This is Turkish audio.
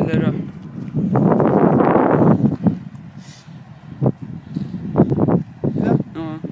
tepelere. Güzel. Hı.